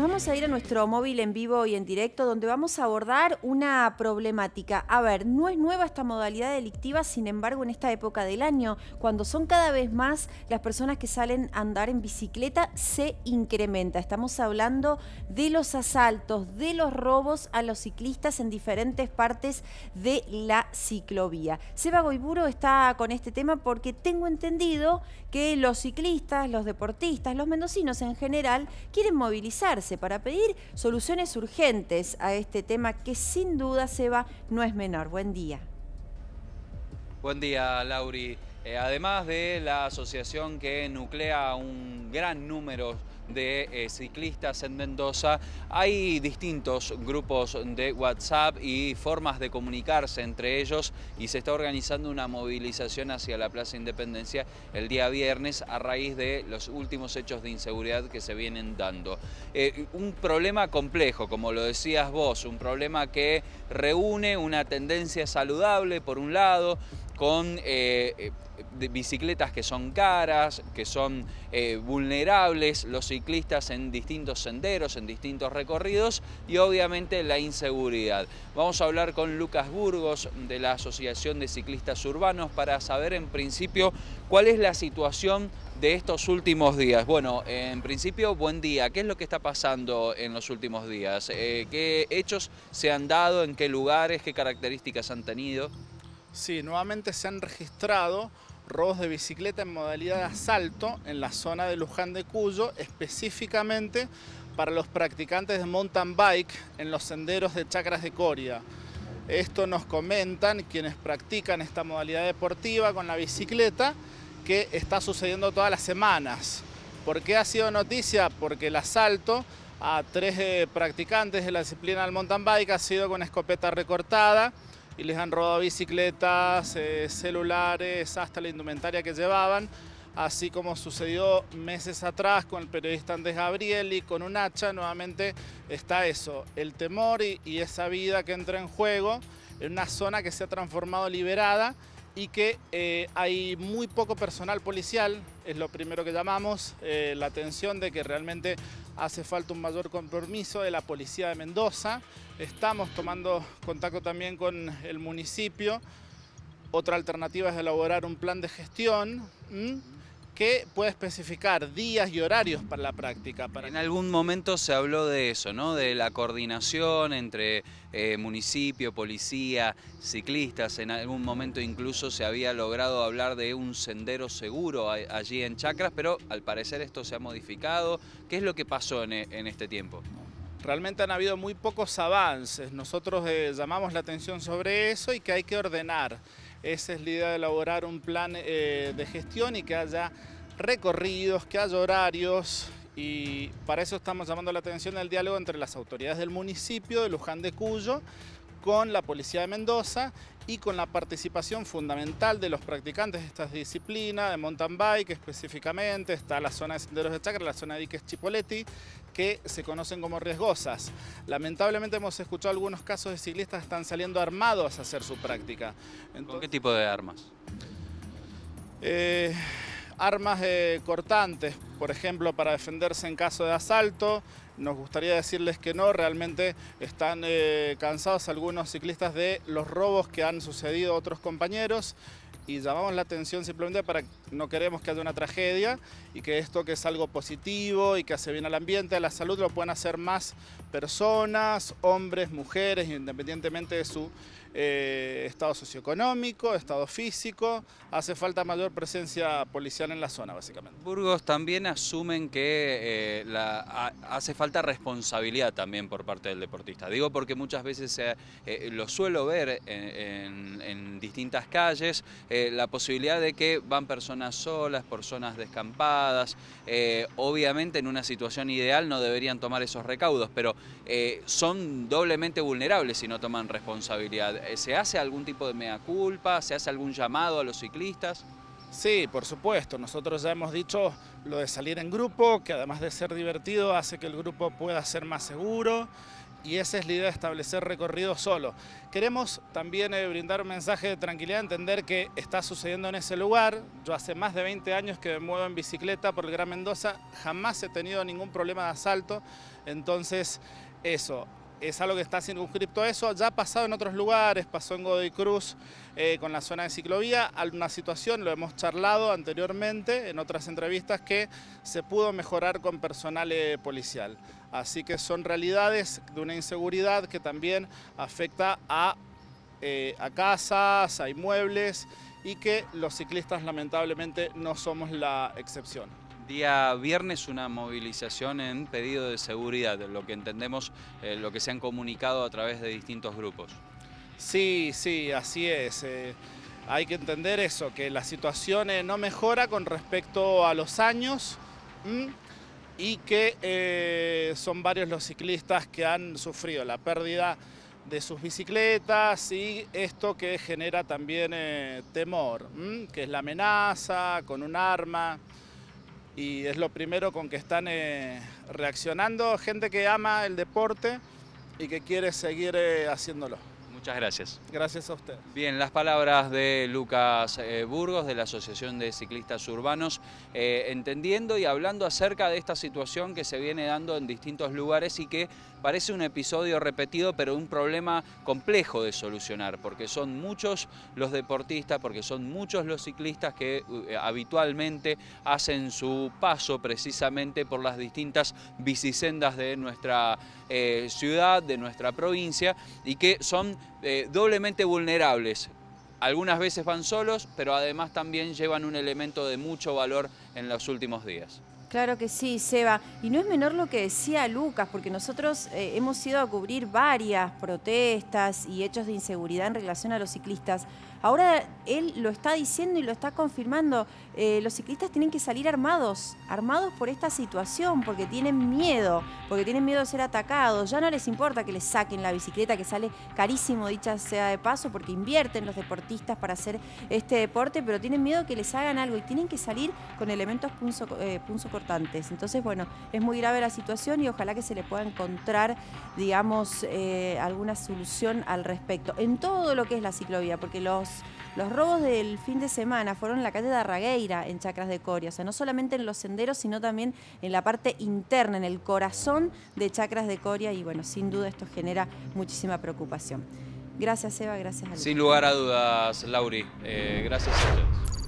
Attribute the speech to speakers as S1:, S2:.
S1: Nos vamos a ir a nuestro móvil en vivo y en directo donde vamos a abordar una problemática. A ver, no es nueva esta modalidad delictiva, sin embargo en esta época del año, cuando son cada vez más las personas que salen a andar en bicicleta, se incrementa. Estamos hablando de los asaltos, de los robos a los ciclistas en diferentes partes de la ciclovía. Seba Goiburo está con este tema porque tengo entendido que los ciclistas, los deportistas, los mendocinos en general quieren para pedir soluciones urgentes a este tema que sin duda, Seba, no es menor. Buen día.
S2: Buen día, Lauri. Eh, además de la asociación que nuclea un gran número de eh, ciclistas en Mendoza. Hay distintos grupos de WhatsApp y formas de comunicarse entre ellos y se está organizando una movilización hacia la Plaza Independencia el día viernes a raíz de los últimos hechos de inseguridad que se vienen dando. Eh, un problema complejo, como lo decías vos, un problema que reúne una tendencia saludable por un lado, con eh, bicicletas que son caras, que son eh, vulnerables, los ciclistas en distintos senderos, en distintos recorridos y obviamente la inseguridad. Vamos a hablar con Lucas Burgos de la Asociación de Ciclistas Urbanos para saber en principio cuál es la situación de estos últimos días. Bueno, en principio, buen día. ¿Qué es lo que está pasando en los últimos días? Eh, ¿Qué hechos se han dado? ¿En qué lugares? ¿Qué características han tenido?
S3: Sí, nuevamente se han registrado robos de bicicleta en modalidad de asalto en la zona de Luján de Cuyo, específicamente para los practicantes de mountain bike en los senderos de Chacras de Coria. Esto nos comentan quienes practican esta modalidad deportiva con la bicicleta que está sucediendo todas las semanas. ¿Por qué ha sido noticia? Porque el asalto a tres eh, practicantes de la disciplina del mountain bike ha sido con escopeta recortada, y les han robado bicicletas, eh, celulares, hasta la indumentaria que llevaban, así como sucedió meses atrás con el periodista Andrés Gabrieli, con un hacha, nuevamente está eso, el temor y, y esa vida que entra en juego en una zona que se ha transformado liberada y que eh, hay muy poco personal policial, es lo primero que llamamos, eh, la atención de que realmente hace falta un mayor compromiso de la policía de Mendoza. Estamos tomando contacto también con el municipio. Otra alternativa es elaborar un plan de gestión que puede especificar días y horarios para la práctica.
S2: En algún momento se habló de eso, ¿no? de la coordinación entre eh, municipio, policía, ciclistas. En algún momento incluso se había logrado hablar de un sendero seguro allí en Chacras, pero al parecer esto se ha modificado. ¿Qué es lo que pasó en, este tiempo?
S3: Realmente han habido muy pocos avances. Nosotros eh, llamamos la atención sobre eso y que hay que ordenar. Esa es la idea de elaborar un plan eh, de gestión y que haya recorridos, que haya horarios. Y para eso estamos llamando la atención del diálogo entre las autoridades del municipio de Luján de Cuyo con la Policía de Mendoza y con la participación fundamental de los practicantes de estas disciplinas, de mountain bike específicamente, está la zona de senderos de Chacra, la zona de diques Chipoletti, que se conocen como riesgosas. Lamentablemente hemos escuchado algunos casos de ciclistas que están saliendo armados a hacer su práctica.
S2: ¿Con qué tipo de armas?
S3: Eh, armas eh, cortantes, por ejemplo, para defenderse en caso de asalto. Nos gustaría decirles que no, realmente están eh, cansados algunos ciclistas de los robos que han sucedido a otros compañeros y llamamos la atención simplemente para no queremos que haya una tragedia y que esto que es algo positivo y que hace bien al ambiente, a la salud, lo puedan hacer más personas, hombres, mujeres, independientemente de su eh, estado socioeconómico, estado físico, hace falta mayor presencia policial en la zona básicamente.
S2: Burgos también asumen que eh, hace falta responsabilidad también por parte del deportista. Digo porque muchas veces eh, lo suelo ver en, en distintas calles, la posibilidad de que van personas solas, personas descampadas, obviamente en una situación ideal no deberían tomar esos recaudos, pero son doblemente vulnerables si no toman responsabilidad. Eh, ¿Se hace algún tipo de mea culpa? ¿Se hace algún llamado a los ciclistas?
S3: Sí, por supuesto. Nosotros ya hemos dicho lo de salir en grupo, que además de ser divertido hace que el grupo pueda ser más seguro, y esa es la idea de establecer recorrido solo. Queremos también eh, brindar un mensaje de tranquilidad, entender que está sucediendo en ese lugar. Yo hace más de 20 años que me muevo en bicicleta por el Gran Mendoza, jamás he tenido ningún problema de asalto, entonces eso, es algo que está circunscripto a eso, ya ha pasado en otros lugares, pasó en Godoy Cruz eh, con la zona de ciclovía, alguna situación, lo hemos charlado anteriormente en otras entrevistas, que se pudo mejorar con personal eh, policial. Así que son realidades de una inseguridad que también afecta a, eh, a casas, a inmuebles y que los ciclistas lamentablemente no somos la excepción.
S2: Día viernes una movilización en pedido de seguridad, lo que entendemos, eh, lo que se han comunicado a través de distintos grupos.
S3: Sí, sí, así es. Eh, hay que entender eso, que la situación no mejora con respecto a los años y que eh, son varios los ciclistas que han sufrido la pérdida de sus bicicletas y esto que genera también eh, temor, que es la amenaza con un arma y es lo primero con que están eh, reaccionando gente que ama el deporte y que quiere seguir haciéndolo.
S2: Muchas gracias.
S3: Gracias a usted.
S2: Bien, las palabras de Lucas eh, Burgos de la Asociación de Ciclistas Urbanos, eh, entendiendo y hablando acerca de esta situación que se viene dando en distintos lugares y que parece un episodio repetido, pero un problema complejo de solucionar, porque son muchos los deportistas, porque son muchos los ciclistas que eh, habitualmente hacen su paso precisamente por las distintas bicisendas de nuestra ciudad, de nuestra provincia, y que son eh, doblemente vulnerables. Algunas veces van solos, pero además también llevan un elemento de mucho valor en los últimos días.
S1: Claro que sí, Seba. Y no es menor lo que decía Lucas, porque nosotros eh, hemos ido a cubrir varias protestas y hechos de inseguridad en relación a los ciclistas. Ahora él lo está diciendo y lo está confirmando. Eh, los ciclistas tienen que salir armados, armados por esta situación, porque tienen miedo, porque tienen miedo de ser atacados. Ya no les importa que les saquen la bicicleta, que sale carísimo, dicha sea de paso, porque invierten los deportistas para hacer este deporte, pero tienen miedo que les hagan algo y tienen que salir con elementos punzo, eh, cortantes. Entonces, bueno, es muy grave la situación y ojalá que se le pueda encontrar, digamos, eh, alguna solución al respecto. En todo lo que es la ciclovía, porque los los, robos del fin de semana fueron en la calle de Arragueira, en Chacras de Coria. O sea, no solamente en los senderos, sino también en la parte interna, en el corazón de Chacras de Coria. Y bueno, sin duda esto genera muchísima preocupación. Gracias, Eva. Gracias,
S2: Sin lugar a dudas, Lauri. Eh, gracias a ustedes.